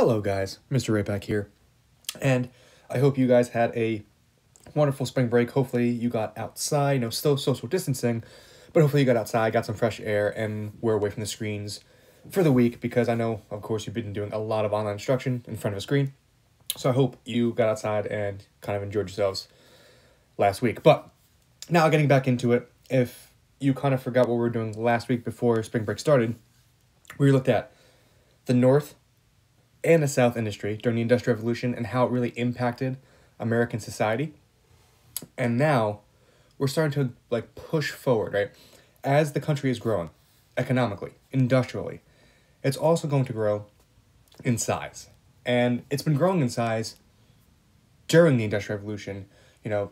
Hello, guys. Mr. Rapach here. And I hope you guys had a wonderful spring break. Hopefully, you got outside, you know, still social distancing, but hopefully, you got outside, got some fresh air, and were away from the screens for the week because I know, of course, you've been doing a lot of online instruction in front of a screen. So I hope you got outside and kind of enjoyed yourselves last week. But now, getting back into it, if you kind of forgot what we were doing last week before spring break started, we looked at the North and the South industry during the Industrial Revolution and how it really impacted American society. And now we're starting to like push forward, right? As the country is growing economically, industrially, it's also going to grow in size. And it's been growing in size during the Industrial Revolution, you know,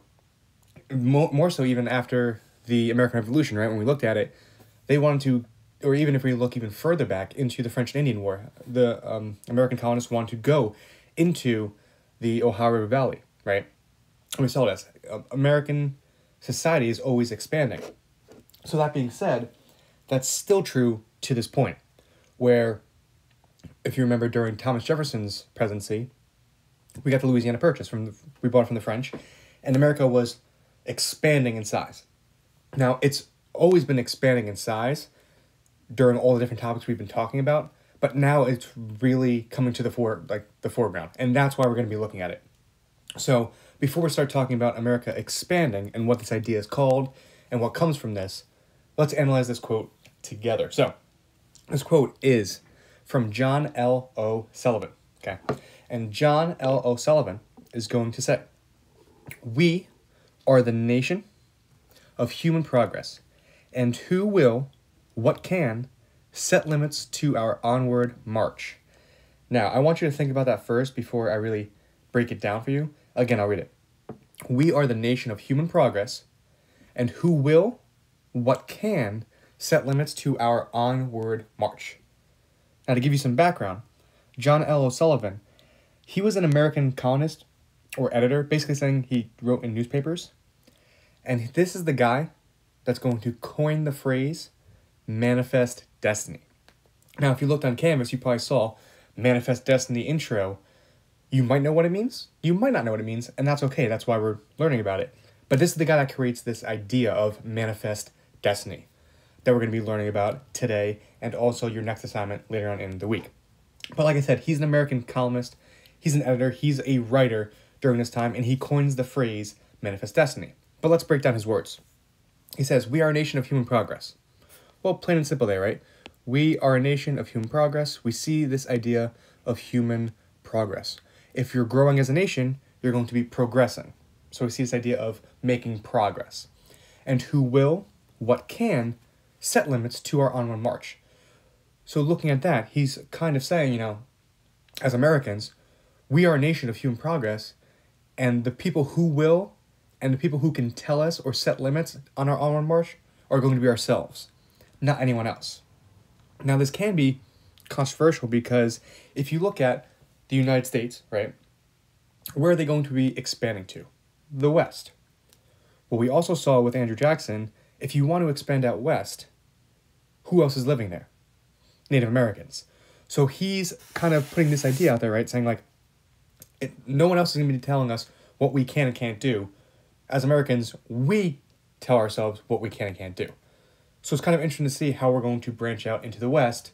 more, more so even after the American Revolution, right? When we looked at it, they wanted to or even if we look even further back into the French and Indian War, the um, American colonists wanted to go into the Ohio River Valley, right? And we saw this. Uh, American society is always expanding. So that being said, that's still true to this point, where, if you remember, during Thomas Jefferson's presidency, we got the Louisiana Purchase from the, we bought from the French, and America was expanding in size. Now it's always been expanding in size during all the different topics we've been talking about, but now it's really coming to the fore like the foreground, and that's why we're going to be looking at it. So, before we start talking about America expanding and what this idea is called and what comes from this, let's analyze this quote together. So, this quote is from John L. O'Sullivan. Okay. And John L. O'Sullivan is going to say, We are the nation of human progress, and who will what can set limits to our onward march. Now, I want you to think about that first before I really break it down for you. Again, I'll read it. We are the nation of human progress, and who will, what can, set limits to our onward march. Now, to give you some background, John L. O'Sullivan, he was an American columnist or editor, basically saying he wrote in newspapers. And this is the guy that's going to coin the phrase Manifest Destiny. Now, if you looked on Canvas, you probably saw Manifest Destiny intro. You might know what it means. You might not know what it means, and that's okay. That's why we're learning about it. But this is the guy that creates this idea of manifest destiny that we're going to be learning about today and also your next assignment later on in the week. But like I said, he's an American columnist, he's an editor, he's a writer during this time, and he coins the phrase manifest destiny. But let's break down his words. He says, We are a nation of human progress. Well, plain and simple there, right? We are a nation of human progress. We see this idea of human progress. If you're growing as a nation, you're going to be progressing. So we see this idea of making progress. And who will, what can, set limits to our onward march. So looking at that, he's kind of saying, you know, as Americans, we are a nation of human progress, and the people who will and the people who can tell us or set limits on our onward march are going to be ourselves not anyone else. Now, this can be controversial because if you look at the United States, right, where are they going to be expanding to? The West. What we also saw with Andrew Jackson, if you want to expand out West, who else is living there? Native Americans. So he's kind of putting this idea out there, right, saying like, it, no one else is going to be telling us what we can and can't do. As Americans, we tell ourselves what we can and can't do. So it's kind of interesting to see how we're going to branch out into the West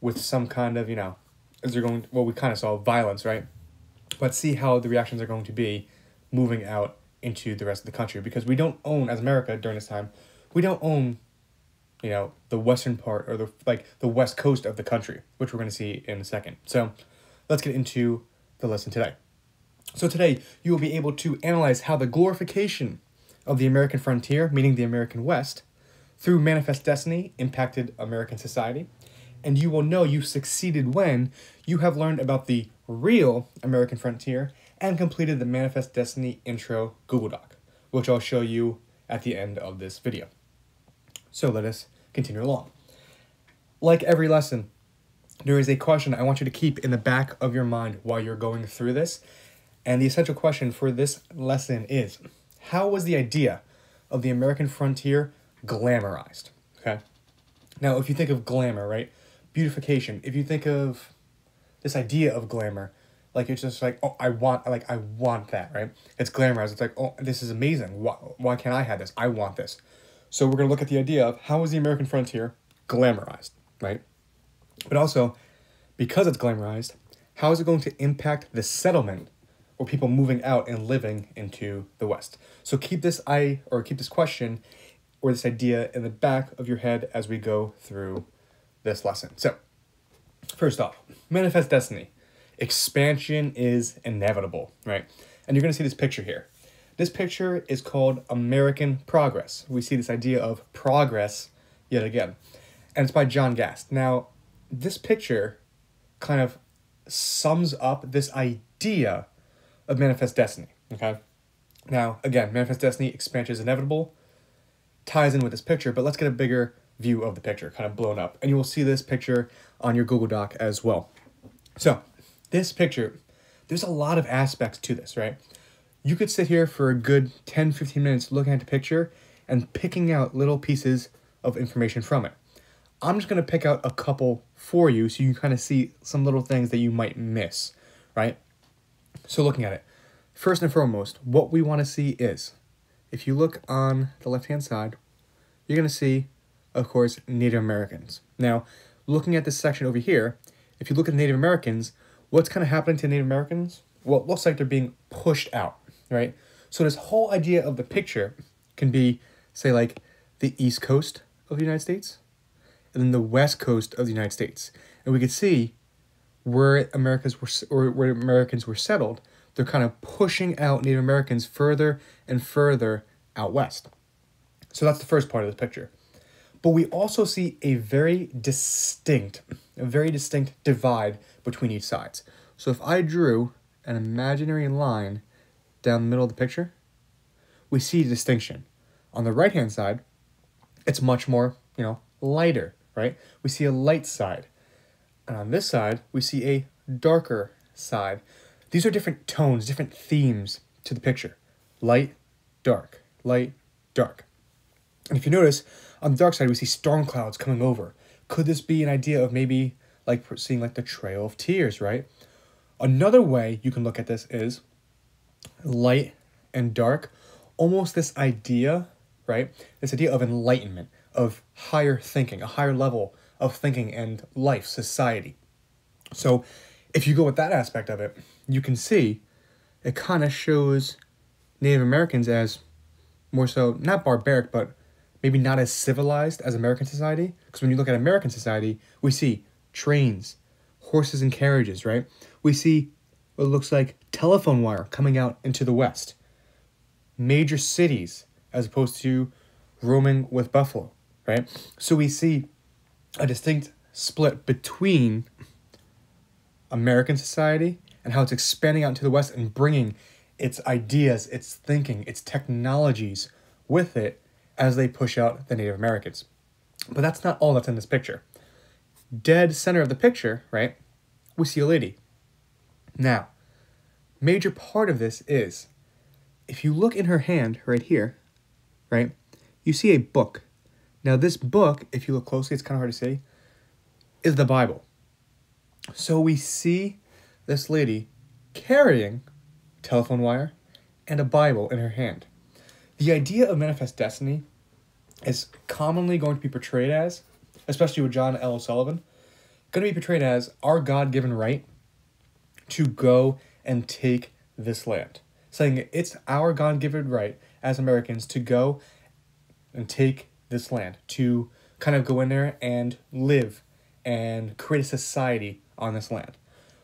with some kind of, you know, as they're going, well, we kind of saw violence, right? But see how the reactions are going to be moving out into the rest of the country because we don't own, as America during this time, we don't own, you know, the western part or the, like, the west coast of the country, which we're going to see in a second. So let's get into the lesson today. So today, you will be able to analyze how the glorification of the American frontier, meaning the American West, through Manifest Destiny impacted American society, and you will know you succeeded when you have learned about the real American frontier and completed the Manifest Destiny intro Google Doc, which I'll show you at the end of this video. So let us continue along. Like every lesson, there is a question I want you to keep in the back of your mind while you're going through this. And the essential question for this lesson is How was the idea of the American frontier glamorized. Okay. Now, if you think of glamour, right? Beautification. If you think of this idea of glamour. Like it's just like, oh, I want, like I want that, right? It's glamorized. It's like, oh, this is amazing. Why, why can't I have this? I want this. So we're gonna look at the idea of how is the American frontier glamorized, right? But also, because it's glamorized, how is it going to impact the settlement or people moving out and living into the West? So keep this I or keep this question or this idea in the back of your head as we go through this lesson. So, first off, manifest destiny. Expansion is inevitable, right? And you're going to see this picture here. This picture is called American Progress. We see this idea of progress yet again. And it's by John Gast. Now, this picture kind of sums up this idea of manifest destiny, okay? Now, again, manifest destiny, expansion is inevitable, ties in with this picture, but let's get a bigger view of the picture, kind of blown up. And you will see this picture on your Google Doc as well. So, this picture, there's a lot of aspects to this, right? You could sit here for a good 10 15 minutes looking at the picture and picking out little pieces of information from it. I'm just going to pick out a couple for you so you can kind of see some little things that you might miss, right? So, looking at it, first and foremost, what we want to see is if you look on the left hand side, you're going to see, of course, Native Americans. Now, looking at this section over here, if you look at Native Americans, what's kind of happening to Native Americans? Well, it looks like they're being pushed out, right? So, this whole idea of the picture can be, say, like the East Coast of the United States and then the West Coast of the United States. And we could see where Americans were or where Americans were settled they're kind of pushing out Native Americans further and further out west. So that's the first part of the picture. But we also see a very distinct, a very distinct divide between each sides. So if I drew an imaginary line down the middle of the picture, we see a distinction. On the right hand side, it's much more, you know, lighter, right? We see a light side. And on this side, we see a darker side. These are different tones, different themes to the picture. Light, dark, light, dark. And if you notice, on the dark side, we see storm clouds coming over. Could this be an idea of maybe like seeing like the Trail of Tears, right? Another way you can look at this is light and dark, almost this idea, right? This idea of enlightenment, of higher thinking, a higher level of thinking and life, society. So if you go with that aspect of it, you can see it kind of shows Native Americans as more so not barbaric, but maybe not as civilized as American society. Because when you look at American society, we see trains, horses and carriages, right? We see what looks like telephone wire coming out into the west, major cities as opposed to roaming with buffalo, right? So we see a distinct split between American society and how it's expanding out into the West and bringing its ideas, its thinking, its technologies with it as they push out the Native Americans. But that's not all that's in this picture. Dead center of the picture, right, we see a lady. Now, major part of this is if you look in her hand right here, right, you see a book. Now, this book, if you look closely, it's kind of hard to see, is the Bible. So we see this lady carrying telephone wire and a Bible in her hand. The idea of manifest destiny is commonly going to be portrayed as, especially with John L. Sullivan, going to be portrayed as our God given right to go and take this land. Saying it's our God given right as Americans to go and take this land, to kind of go in there and live and create a society on this land.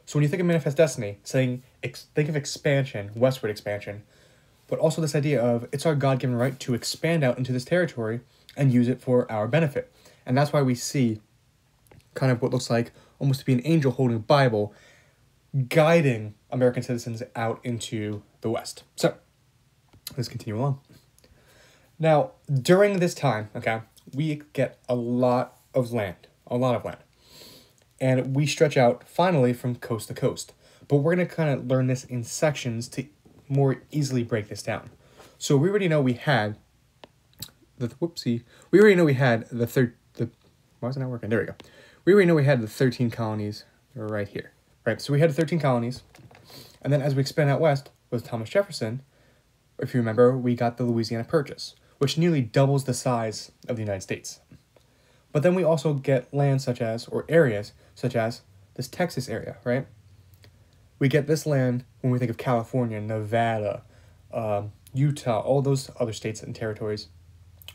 So when you think of manifest destiny, saying think of expansion, westward expansion, but also this idea of it's our God given right to expand out into this territory and use it for our benefit. And that's why we see kind of what looks like almost to be an angel holding a Bible guiding American citizens out into the West. So let's continue along. Now, during this time, okay, we get a lot of land, a lot of land and we stretch out finally from coast to coast. But we're going to kind of learn this in sections to more easily break this down. So we already know we had the whoopsie. We already know we had the third the why isn't that working? There we go. We already know we had the 13 colonies right here. right? So we had 13 colonies. And then as we expand out west with Thomas Jefferson, if you remember, we got the Louisiana Purchase, which nearly doubles the size of the United States. But then we also get land such as, or areas such as this Texas area, right? We get this land when we think of California, Nevada, um, Utah, all those other states and territories.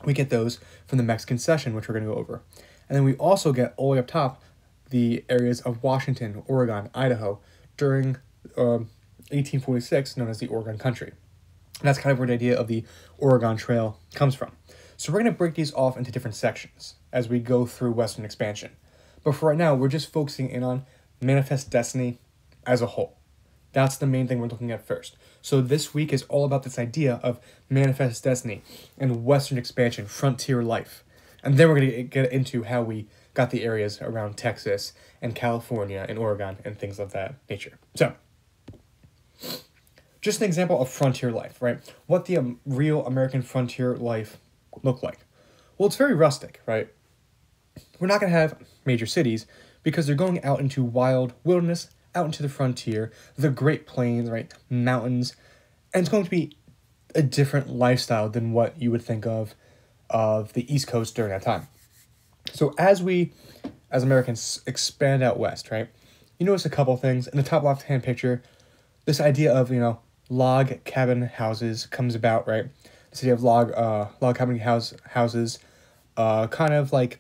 We get those from the Mexican Cession, which we're going to go over. And then we also get all the way up top the areas of Washington, Oregon, Idaho during um, 1846, known as the Oregon Country. And that's kind of where the idea of the Oregon Trail comes from. So we're going to break these off into different sections as we go through Western expansion. But for right now, we're just focusing in on Manifest Destiny as a whole. That's the main thing we're looking at first. So this week is all about this idea of Manifest Destiny and Western expansion, frontier life. And then we're going to get into how we got the areas around Texas and California and Oregon and things of that nature. So, just an example of frontier life, right? What the um, real American frontier life look like. Well, it's very rustic, right? We're not going to have major cities because they're going out into wild wilderness, out into the frontier, the Great Plains, right? Mountains. And it's going to be a different lifestyle than what you would think of of the East Coast during that time. So as we, as Americans, expand out west, right? You notice a couple things in the top left hand picture. This idea of you know log cabin houses comes about, right? This idea of log uh log cabin house houses, uh, kind of like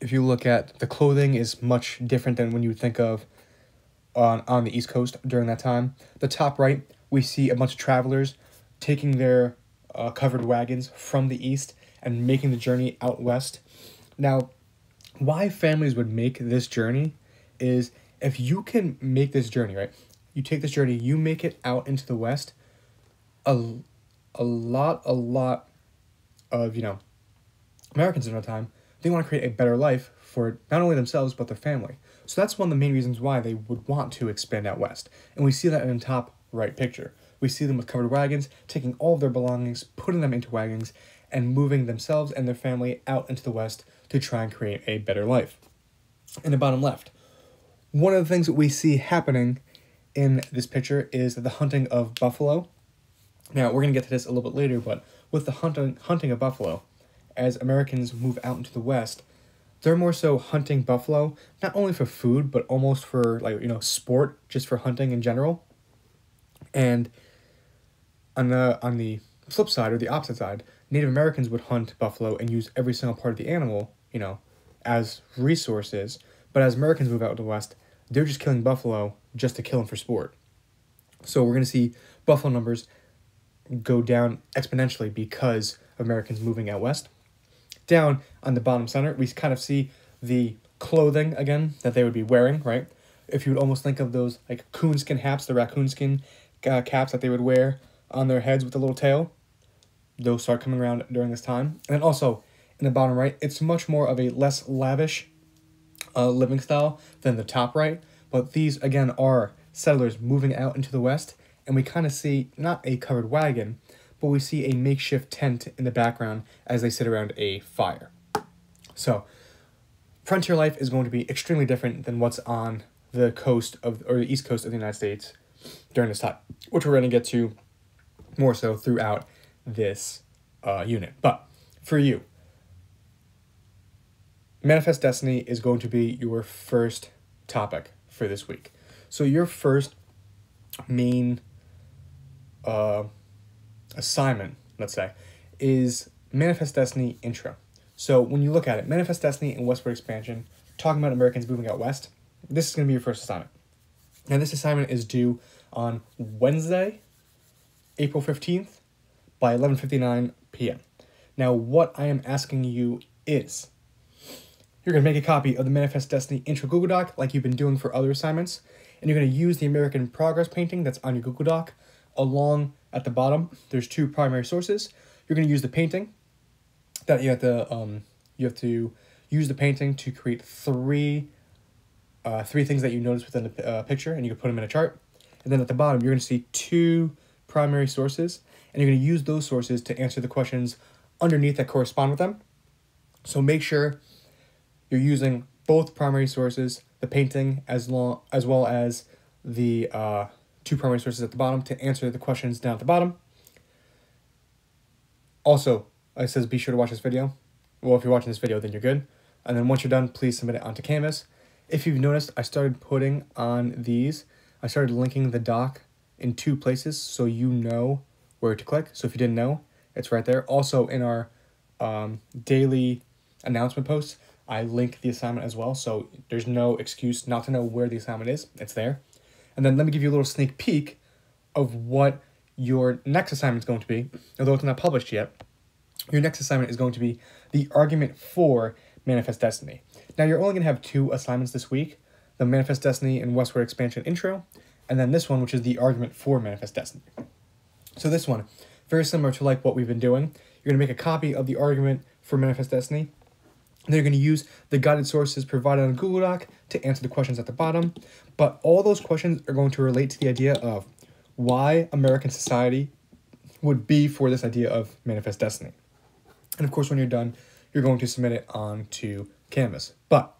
if you look at the clothing is much different than when you think of on on the East Coast during that time. The top right, we see a bunch of travelers taking their uh, covered wagons from the east and making the journey out west. Now, why families would make this journey is if you can make this journey, right? You take this journey, you make it out into the west, a, a lot, a lot of, you know, Americans in our time, they want to create a better life for not only themselves, but their family. So that's one of the main reasons why they would want to expand out west. And we see that in the top right picture. We see them with covered wagons, taking all of their belongings, putting them into wagons, and moving themselves and their family out into the West to try and create a better life. In the bottom left, one of the things that we see happening in this picture is the hunting of buffalo. Now, we're going to get to this a little bit later, but with the hunting, hunting of buffalo, as Americans move out into the West, they're more so hunting buffalo, not only for food, but almost for, like, you know, sport, just for hunting in general. And on the, on the flip side, or the opposite side, Native Americans would hunt buffalo and use every single part of the animal, you know, as resources. But as Americans move out to the West, they're just killing buffalo just to kill them for sport. So we're going to see buffalo numbers go down exponentially because Americans moving out west. Down on the bottom center, we kind of see the clothing again that they would be wearing, right? If you would almost think of those like coonskin hats, the raccoon skin uh, caps that they would wear on their heads with a little tail, those start coming around during this time. And then also in the bottom right, it's much more of a less lavish uh, living style than the top right. But these again are settlers moving out into the west, and we kind of see not a covered wagon, but we see a makeshift tent in the background as they sit around a fire. So, frontier life is going to be extremely different than what's on the coast of or the east coast of the United States during this time, which we're going to get to more so throughout this uh, unit. But for you, Manifest Destiny is going to be your first topic for this week. So your first main uh, assignment, let's say, is Manifest Destiny intro. So when you look at it, Manifest Destiny and Westward Expansion, talking about Americans moving out west, this is going to be your first assignment. And this assignment is due on Wednesday, April 15th by 11:59 p.m. Now, what I am asking you is you're going to make a copy of the Manifest Destiny intro Google Doc like you've been doing for other assignments, and you're going to use the American Progress painting that's on your Google Doc. Along at the bottom, there's two primary sources. You're going to use the painting that you have to um, you have to use the painting to create three uh, three things that you notice within the uh, picture, and you can put them in a chart. And then at the bottom, you're going to see two primary sources and you're going to use those sources to answer the questions underneath that correspond with them. So make sure you're using both primary sources, the painting as long as well as the uh, two primary sources at the bottom to answer the questions down at the bottom. Also, it says be sure to watch this video. Well, if you're watching this video, then you're good. And then once you're done, please submit it onto Canvas. If you've noticed, I started putting on these, I started linking the doc in two places so you know where to click. So if you didn't know, it's right there. Also in our um, daily announcement posts, I link the assignment as well. So there's no excuse not to know where the assignment is. It's there. And then let me give you a little sneak peek of what your next assignment is going to be, although it's not published yet. Your next assignment is going to be the argument for Manifest Destiny. Now, you're only going to have two assignments this week the Manifest Destiny and Westward Expansion intro, and then this one, which is the argument for Manifest Destiny. So, this one, very similar to like what we've been doing. You're going to make a copy of the argument for Manifest Destiny. They're going to use the guided sources provided on Google Doc to answer the questions at the bottom. But all those questions are going to relate to the idea of why American society would be for this idea of Manifest Destiny. And of course, when you're done, you're going to submit it on to Canvas. But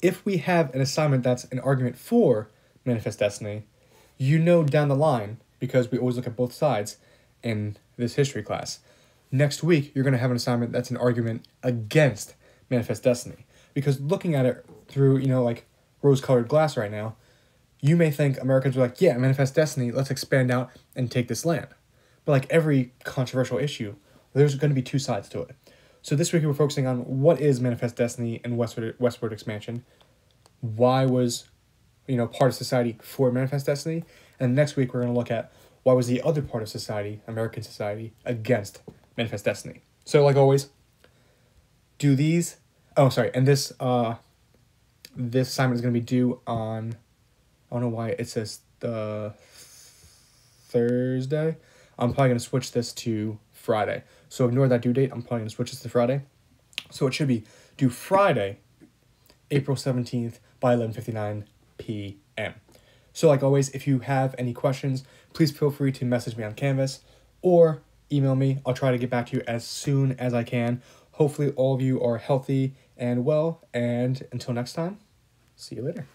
if we have an assignment that's an argument for Manifest Destiny, you know down the line, because we always look at both sides in this history class, next week you're going to have an assignment that's an argument against Manifest Destiny. Because looking at it through, you know, like rose colored glass right now, you may think Americans are like, yeah, Manifest Destiny, let's expand out and take this land. But like every controversial issue, there's going to be two sides to it. So this week we're focusing on what is Manifest Destiny and Westward Westward Expansion. Why was, you know, part of society for Manifest Destiny, and next week we're going to look at why was the other part of society, American society, against Manifest Destiny. So like always, do these. Oh, sorry, and this uh, this assignment is going to be due on. I don't know why it says the Thursday. I'm probably going to switch this to Friday. So ignore that due date. I'm probably going to switch this to Friday. So it should be due Friday, April 17th by 11.59 p.m. So like always, if you have any questions, please feel free to message me on Canvas or email me. I'll try to get back to you as soon as I can. Hopefully all of you are healthy and well. And until next time, see you later.